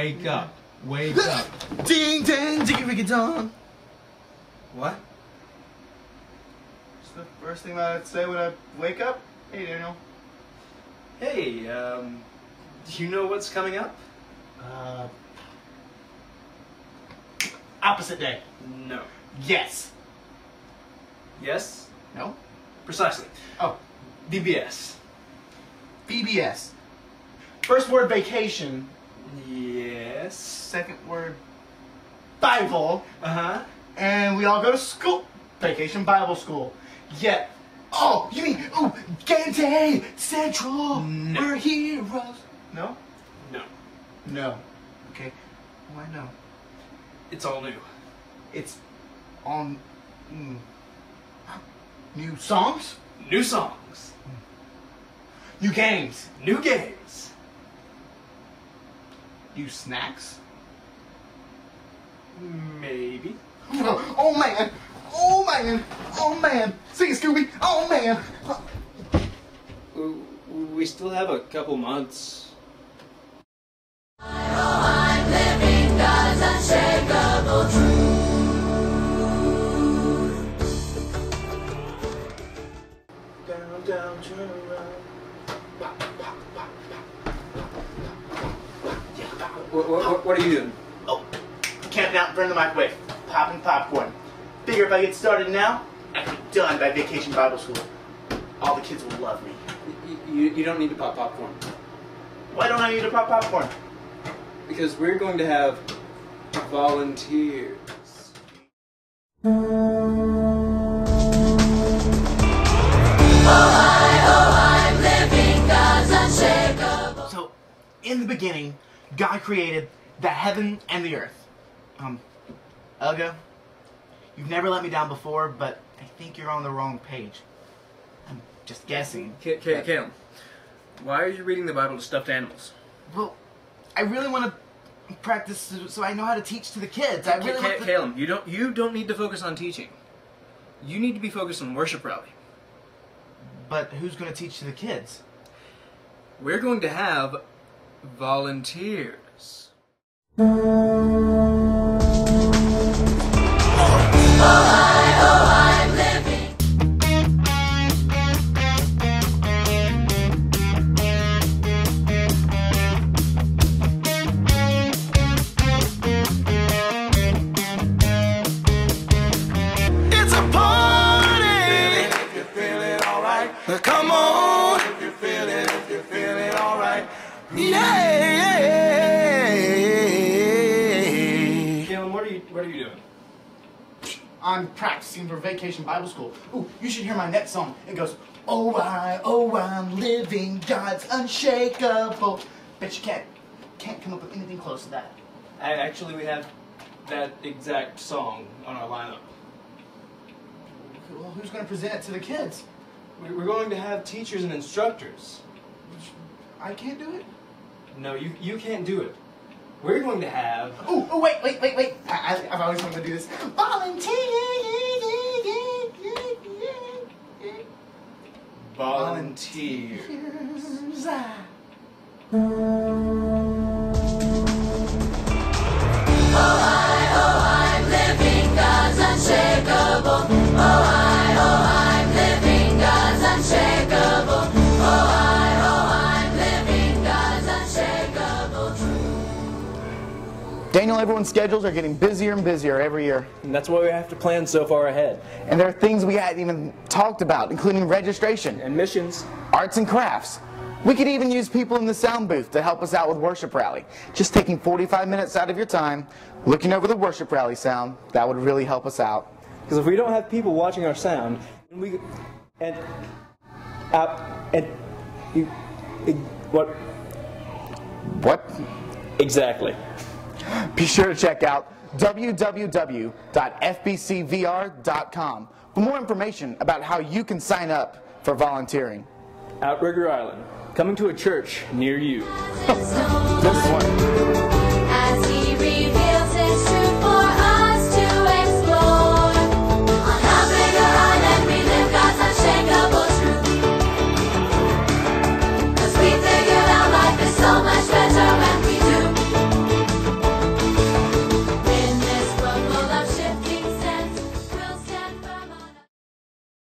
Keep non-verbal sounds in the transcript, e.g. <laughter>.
Wake up. Wake up. Ding dang, diggy riggy dong. What? It's the first thing I'd say when I wake up. Hey, Daniel. Hey, um, do you know what's coming up? Uh, opposite day. No. Yes. Yes? No. Precisely. Oh, VBS. VBS. First word vacation. Yes. Second word Bible. Uh huh. And we all go to school. Vacation Bible school. Yet. Oh, you mean, oh, Gante Central. No. We're heroes. No? No. No. Okay. Why no? It's all new. It's on. Mm, new songs? New songs. New games? New games. Snacks? Maybe. Oh, oh man! Oh man! Oh man! See it, Scooby! Oh man! Uh, we still have a couple months. What, what, what are you doing? Oh, camping out in front of the microwave, popping popcorn. Figure if I get started now, I can be done by vacation Bible school. All the kids will love me. You, you don't need to pop popcorn. Why don't I need to pop popcorn? Because we're going to have volunteers. Oh, oh, I'm living God's unshakable So, in the beginning, God created the heaven and the earth. Um, Elga, you've never let me down before, but I think you're on the wrong page. I'm just guessing. K- K- Kalem, why are you reading the Bible to stuffed animals? Well, I really want to practice so- I know how to teach to the kids. I really Ca- Kalem, you don't you don't need to focus on teaching. You need to be focused on worship rally. But who's going to teach to the kids? We're going to have volunteers. Alright, yeah. Kalem, what are you what are you doing? I'm practicing for vacation Bible school. Ooh, you should hear my next song. It goes, Oh, I, oh, I'm living God's unshakable. Bet you can't, can't come up with anything close to that. I, actually, we have that exact song on our lineup. Well, who's going to present it to the kids? We're going to have teachers and instructors. I can't do it. No, you you can't do it. We're going to have Oh, oh, wait, wait, wait, wait. I, I, I've always wanted to do this. Volunteer. volunteers. I'm <laughs> Daniel, everyone's schedules are getting busier and busier every year. And that's why we have to plan so far ahead. And there are things we hadn't even talked about, including registration, And missions. arts and crafts. We could even use people in the sound booth to help us out with worship rally. Just taking 45 minutes out of your time, looking over the worship rally sound, that would really help us out. Because if we don't have people watching our sound, and we and uh, and you, what What? exactly? Be sure to check out www.fbcvr.com for more information about how you can sign up for volunteering. Outrigger Island, coming to a church near you. So